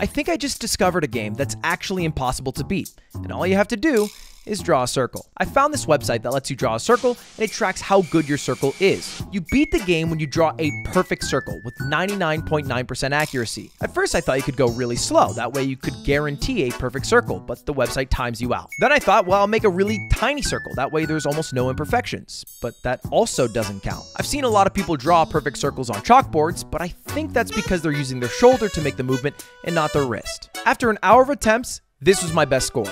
I think I just discovered a game that's actually impossible to beat, and all you have to do is draw a circle. I found this website that lets you draw a circle and it tracks how good your circle is. You beat the game when you draw a perfect circle with 99.9% accuracy. At first I thought you could go really slow, that way you could guarantee a perfect circle, but the website times you out. Then I thought, well, I'll make a really tiny circle, that way there's almost no imperfections, but that also doesn't count. I've seen a lot of people draw perfect circles on chalkboards, but I think that's because they're using their shoulder to make the movement and not their wrist. After an hour of attempts, this was my best score.